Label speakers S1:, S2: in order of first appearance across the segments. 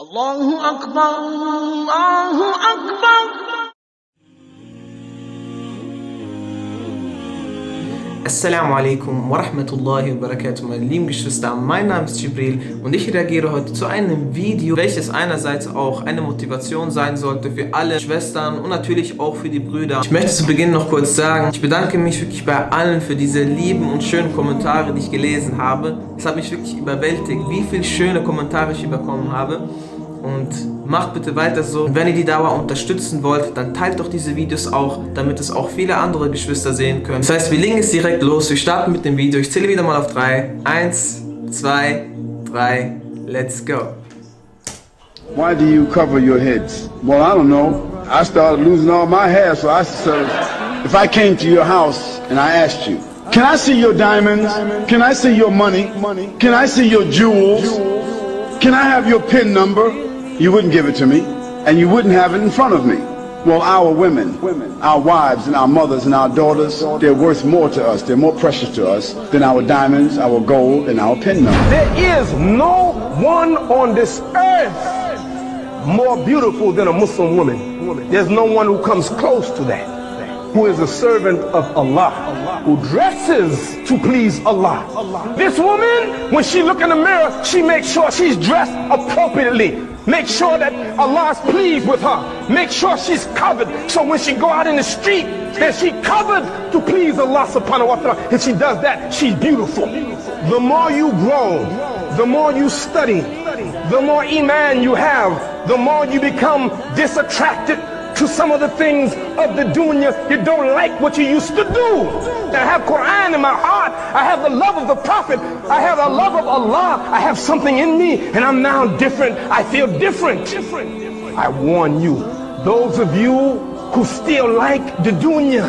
S1: الله أكبر الله أكبر.
S2: Assalamu alaikum wa rahmatullahi wa barakatuh, meine lieben Geschwister. Mein Name ist Jibril und ich reagiere heute zu einem Video, welches einerseits auch eine Motivation sein sollte für alle Schwestern und natürlich auch für die Brüder. Ich möchte zu Beginn noch kurz sagen, ich bedanke mich wirklich bei allen für diese lieben und schönen Kommentare, die ich gelesen habe. Es hat mich wirklich überwältigt, wie viele schöne Kommentare ich bekommen habe und macht bitte weiter so. Und wenn ihr die Dauer unterstützen wollt, dann teilt doch diese Videos auch, damit es auch viele andere Geschwister sehen können. Das heißt, wir legen es direkt los. Wir starten mit dem Video. Ich zähle wieder mal auf 3. 1, 2, 3, let's go.
S3: Why do you cover your heads? Well, I don't know. I started losing all my hair, so I said, if I came to your house and I asked you, can I see your diamonds? Can I see your money? Can I see your jewels? Can I have your PIN number? You wouldn't give it to me, and you wouldn't have it in front of me. Well, our women, our wives and our mothers and our daughters, they're worth more to us, they're more precious to us than our diamonds, our gold, and our pin number.
S4: There is no one on this earth more beautiful than a Muslim woman. There's no one who comes close to that. Who is a servant of Allah, who dresses to please Allah. This woman, when she look in the mirror, she makes sure she's dressed appropriately. Make sure that Allah is pleased with her. Make sure she's covered. So when she go out in the street, that she covered to please Allah subhanahu wa ta'ala. If she does that, she's beautiful. The more you grow, the more you study, the more iman you have, the more you become disattracted to some of the things of the dunya. You don't like what you used to do. I have Quran in my heart. I have the love of the Prophet. I have the love of Allah. I have something in me and I'm now different. I feel different. different. I warn you, those of you who still like the dunya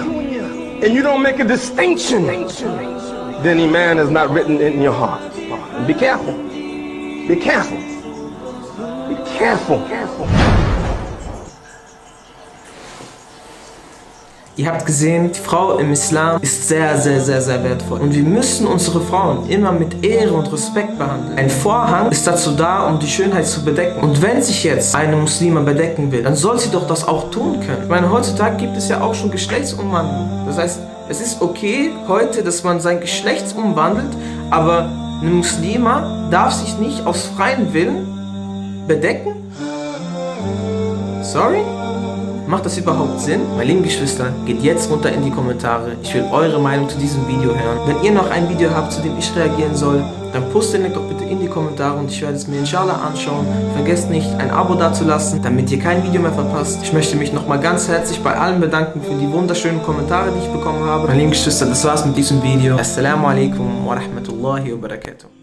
S4: and you don't make a distinction, then Iman is not written in your heart. Be careful. Be careful. Be careful.
S2: Ihr habt gesehen, die Frau im Islam ist sehr, sehr, sehr, sehr wertvoll. Und wir müssen unsere Frauen immer mit Ehre und Respekt behandeln. Ein Vorhang ist dazu da, um die Schönheit zu bedecken. Und wenn sich jetzt eine Muslima bedecken will, dann soll sie doch das auch tun können. Ich meine, heutzutage gibt es ja auch schon Geschlechtsumwandlung. Das heißt, es ist okay heute, dass man sein Geschlecht umwandelt, aber eine Muslima darf sich nicht aus freiem Willen bedecken? Sorry? Macht das überhaupt Sinn? Meine lieben Geschwister, geht jetzt runter in die Kommentare. Ich will eure Meinung zu diesem Video hören. Wenn ihr noch ein Video habt, zu dem ich reagieren soll, dann postet den doch bitte in die Kommentare und ich werde es mir inshallah anschauen. Vergesst nicht, ein Abo dazulassen, damit ihr kein Video mehr verpasst. Ich möchte mich nochmal ganz herzlich bei allen bedanken für die wunderschönen Kommentare, die ich bekommen habe. Meine lieben Geschwister, das war's mit diesem Video. Assalamu alaikum wa rahmatullahi wa barakatuh.